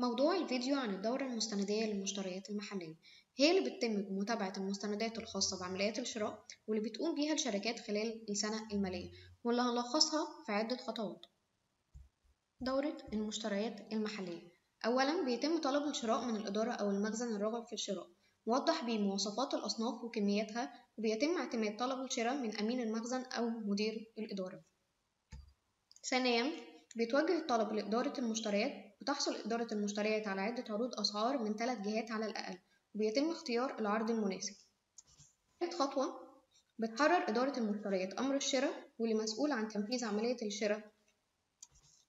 موضوع الفيديو عن الدورة المستندية للمشتريات المحلية. هي اللي بتتم بمتابعة المستندات الخاصة بعمليات الشراء واللي بتقوم بيها الشركات خلال السنة المالية واللي هنلخصها في عدة خطوات. دورة المشتريات المحلية. أولا بيتم طلب الشراء من الإدارة أو المخزن الراغب في الشراء. موضح بيه مواصفات الأصناف وكمياتها وبيتم اعتماد طلب الشراء من أمين المخزن أو مدير الإدارة. ثانيا بيتوجه الطلب لإدارة المشتريات بتحصل إدارة المشتريات على عدة عروض أسعار من ثلاث جهات على الأقل وبيتم اختيار العرض المناسب. ثالث خطوة بتحرر إدارة المشتريات أمر الشراء واللي مسؤول عن تنفيذ عملية الشراء.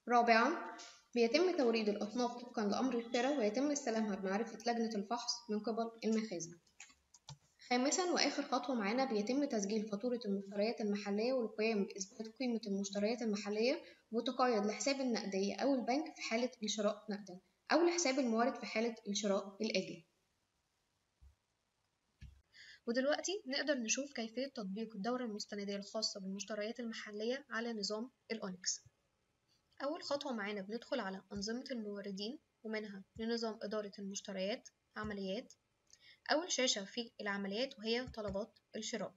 رابعا بيتم توريد الأصناف طبقا لأمر الشراء ويتم استلامها بمعرفة لجنة الفحص من قبل المخازن. خامسا وآخر خطوة معانا بيتم تسجيل فاتورة المشتريات المحلية والقيام بإثبات قيمة المشتريات المحلية وتقيد لحساب النقدية أو البنك في حالة الشراء نقدا أو لحساب المورد في حالة الشراء الآجل. ودلوقتي نقدر نشوف كيفية تطبيق الدورة المستندية الخاصة بالمشتريات المحلية على نظام الأونكس. أول خطوة معانا بندخل على أنظمة الموردين ومنها لنظام إدارة المشتريات عمليات أول شاشة في العمليات وهي طلبات الشراء.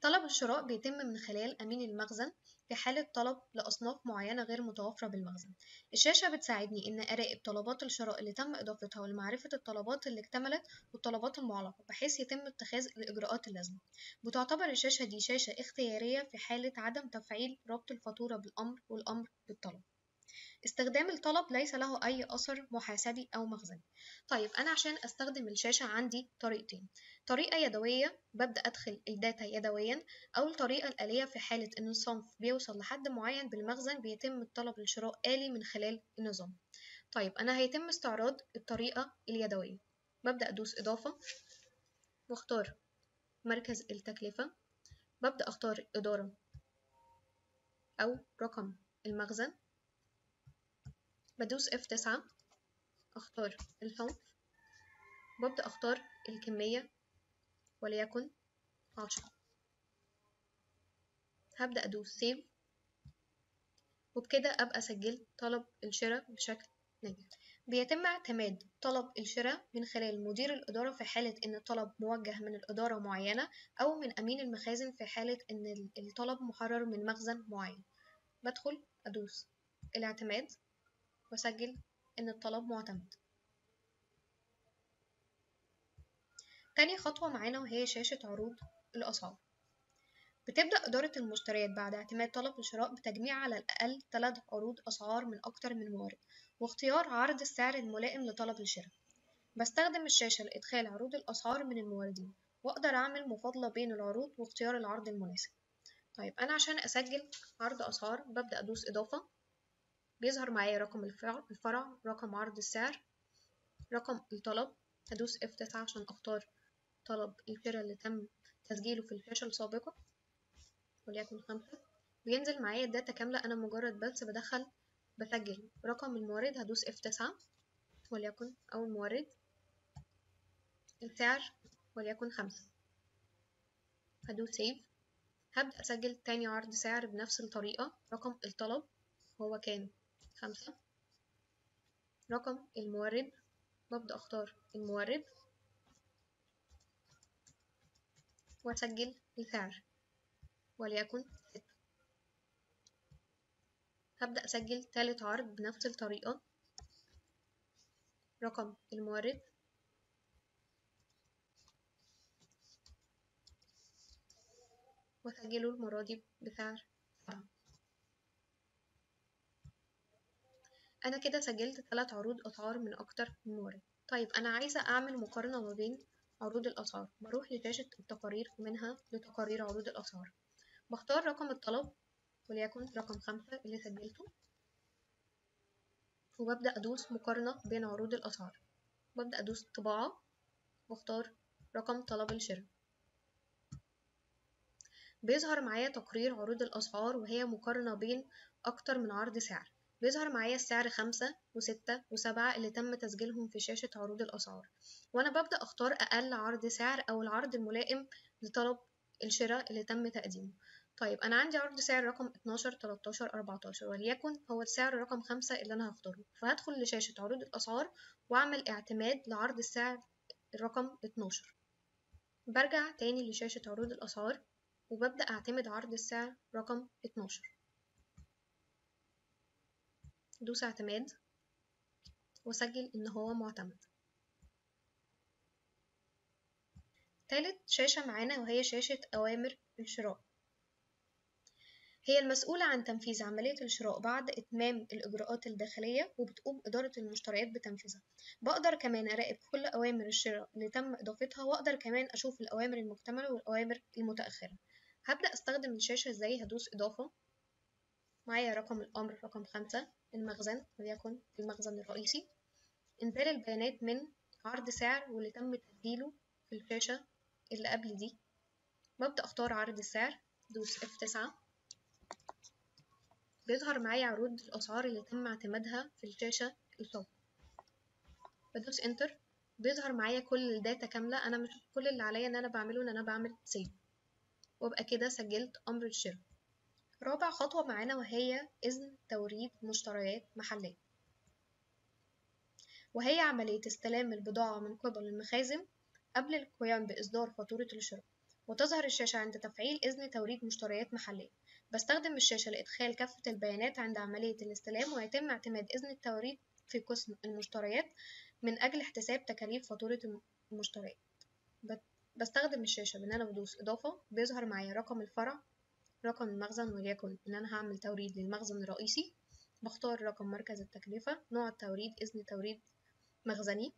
طلب الشراء بيتم من خلال أمين المخزن في حالة طلب لأصناف معينة غير متوفرة بالمخزن. الشاشة بتساعدني إن أراقب طلبات الشراء اللي تم إضافتها ولمعرفة الطلبات اللي اكتملت والطلبات المعلقة بحيث يتم اتخاذ الإجراءات اللازمة. بتعتبر الشاشة دي شاشة اختيارية في حالة عدم تفعيل ربط الفاتورة بالأمر والأمر بالطلب. استخدام الطلب ليس له أي أثر محاسبي أو مخزني. طيب أنا عشان أستخدم الشاشة عندي طريقتين. طريقة يدوية ببدأ أدخل الداتا يدويا أو الطريقة الآلية في حالة إن الصنف بيوصل لحد معين بالمخزن بيتم الطلب للشراء آلي من خلال النظام. طيب أنا هيتم استعراض الطريقة اليدوية. ببدأ أدوس إضافة. واختار مركز التكلفة. ببدأ أختار إدارة أو رقم المخزن. بدوس F9 أختار الصنف وببدأ أختار الكمية وليكن عشرة. هبدأ أدوس سيف وبكده أبقى سجلت طلب الشراء بشكل ناجح. بيتم اعتماد طلب الشراء من خلال مدير الإدارة في حالة إن الطلب موجه من الإدارة معينة أو من أمين المخازن في حالة إن الطلب محرر من مخزن معين. بدخل أدوس. الاعتماد. وأسجل إن الطلب معتمد. تاني خطوة معانا وهي شاشة عروض الأسعار. بتبدأ إدارة المشتريات بعد اعتماد طلب الشراء بتجميع على الأقل ثلاث عروض أسعار من أكتر من مورد واختيار عرض السعر الملائم لطلب الشراء. بستخدم الشاشة لإدخال عروض الأسعار من الموردين وأقدر أعمل مفاضلة بين العروض واختيار العرض المناسب. طيب أنا عشان أسجل عرض أسعار ببدأ أدوس إضافة. بيظهر معايا رقم الفرع رقم عرض السعر رقم الطلب هدوس F9 عشان أختار طلب الفرع اللي تم تسجيله في الشاشة السابقة وليكن خمسة. بينزل معايا الداتا كاملة أنا مجرد بس بدخل بسجل. رقم المورد هدوس F9 وليكن أول مورد السعر وليكن خمسة. هدوس سيف هبدأ أسجل تاني عرض سعر بنفس الطريقة. رقم الطلب هو كان خمسة. رقم المورد. ببدأ أختار المورد. وأسجل السعر وليكن ستة هبدأ أسجل تالت عرض بنفس الطريقة. رقم المورد. وأسجله المرة دي بسعر أنا كده سجلت تلات عروض أسعار من أكتر من مورد طيب أنا عايزة أعمل مقارنة ما بين عروض الأسعار. بروح لشاشة التقارير منها لتقارير عروض الأسعار. بختار رقم الطلب وليكن رقم خمسة اللي سجلته وببدأ أدوس مقارنة بين عروض الأسعار. ببدأ أدوس طباعة واختار رقم طلب الشراء. بيظهر معايا تقرير عروض الأسعار وهي مقارنة بين أكتر من عرض سعر. بيظهر معايا السعر خمسة وستة وسبعة اللي تم تسجيلهم في شاشة عروض الأسعار. وأنا ببدأ أختار أقل عرض سعر أو العرض الملائم لطلب الشراء اللي تم تقديمه. طيب أنا عندي عرض سعر رقم 12 13 14 وليكن هو السعر رقم 5 اللي أنا هختاره. فهدخل لشاشة عروض الأسعار وأعمل اعتماد لعرض السعر رقم 12 برجع تاني لشاشة عروض الأسعار وببدأ أعتمد عرض السعر رقم 12 دوس اعتماد وأسجل إن هو معتمد. تالت شاشة معانا وهي شاشة أوامر الشراء. هي المسؤولة عن تنفيذ عملية الشراء بعد إتمام الإجراءات الداخلية وبتقوم إدارة المشتريات بتنفيذها. بقدر كمان أراقب كل أوامر الشراء اللي تم إضافتها وأقدر كمان أشوف الأوامر المكتملة والأوامر المتأخرة. هبدأ أستخدم الشاشة إزاي؟ هدوس إضافة. معايا رقم الأمر رقم خمسة المخزن وليكن المخزن الرئيسي. إنزال البيانات من عرض سعر واللي تم تسجيله في الشاشة اللي قبل دي. ببدأ أختار عرض السعر دوس F9 بيظهر معايا عروض الأسعار اللي تم اعتمادها في الشاشة الفوق بدوس enter بيظهر معايا كل ال data كاملة. أنا مش كل اللي عليا إن أنا بعمله إن أنا بعمل save وأبقى كده سجلت أمر الشراء. رابع خطوة معانا وهي إذن توريد مشتريات محلية. وهي عملية استلام البضاعة من قبل المخازن قبل القيام بإصدار فاتورة الشراء. وتظهر الشاشة عند تفعيل إذن توريد مشتريات محلية. بستخدم الشاشة لإدخال كافة البيانات عند عملية الاستلام ويتم اعتماد إذن التوريد في قسم المشتريات من أجل احتساب تكاليف فاتورة المشتريات. بستخدم الشاشة بإن أنا بدوس إضافة. بيظهر معايا رقم الفرع رقم المخزن وليكن إن أنا هعمل توريد للمخزن الرئيسي بختار رقم مركز التكلفة نوع التوريد إذن توريد مخزني.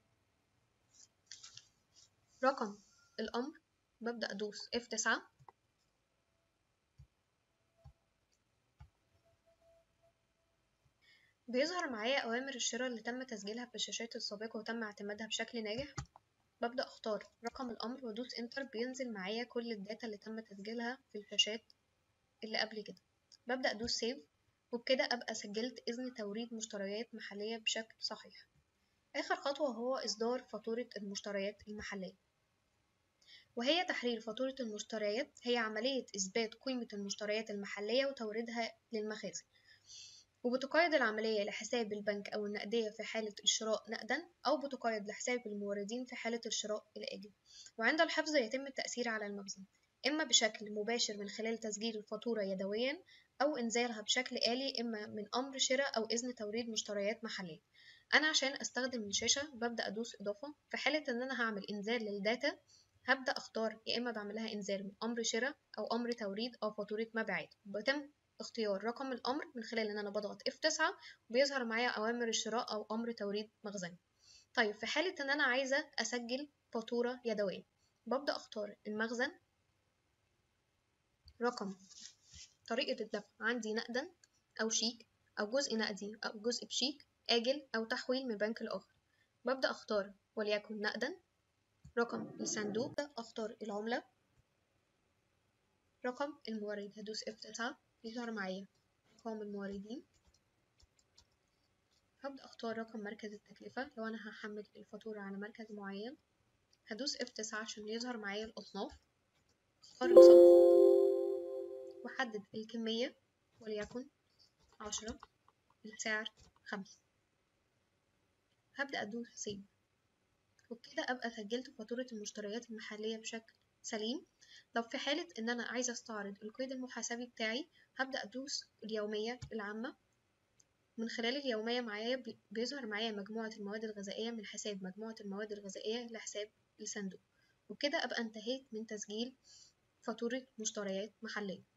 رقم الأمر ببدأ أدوس F9 بيظهر معايا أوامر الشراء اللي تم تسجيلها في الشاشات السابقة وتم اعتمادها بشكل ناجح. ببدأ أختار رقم الأمر وأدوس إنتر بينزل معايا كل الداتا اللي تم تسجيلها في الشاشات اللي قبل كده. ببدأ أدوس سيف وبكده أبقى سجلت إذن توريد مشتريات محلية بشكل صحيح. آخر خطوة هو إصدار فاتورة المشتريات المحلية. وهي تحرير فاتورة المشتريات هي عملية إثبات قيمة المشتريات المحلية وتوريدها للمخازن. وبتقيد العملية لحساب البنك أو النقدية في حالة الشراء نقدا أو بتقيد لحساب الموردين في حالة الشراء إلآجل. وعند الحفظ يتم التأثير على المخزن. إما بشكل مباشر من خلال تسجيل الفاتورة يدويا أو إنزالها بشكل آلي إما من أمر شراء أو إذن توريد مشتريات محلية. أنا عشان أستخدم الشاشة ببدأ أدوس إضافة. في حالة إن أنا هعمل إنزال للداتا هبدأ أختار يا إما بعملها إنزال من أمر شراء أو أمر توريد أو فاتورة مبيعات. بتم اختيار رقم الأمر من خلال إن أنا بضغط F9 وبيظهر معايا أوامر الشراء أو أمر توريد مخزني. طيب في حالة إن أنا عايزة أسجل فاتورة يدوية ببدأ أختار المخزن رقم طريقة الدفع عندي نقدا أو شيك أو جزء نقدي أو جزء بشيك آجل أو تحويل من بنك لآخر. ببدأ أختار وليكن نقدا. رقم الصندوق أختار العملة. رقم المورد هدوس F9 يظهر معايا. أرقام الموردين هبدأ أختار رقم مركز التكلفة. لو أنا هحمل الفاتورة على مركز معين هدوس F9 عشان يظهر معايا الأصناف. أختار الصنف وأحدد الكمية وليكن عشرة السعر خمسة. هبدأ أدوس سيف وبكده أبقى سجلت فاتورة المشتريات المحلية بشكل سليم. لو في حالة إن أنا عايزة أستعرض القيد المحاسبي بتاعي هبدأ أدوس اليومية العامة. من خلال اليومية معايا بيظهر معايا مجموعة المواد الغذائية من حساب مجموعة المواد الغذائية لحساب الصندوق. وبكده أبقى انتهيت من تسجيل فاتورة مشتريات محلية.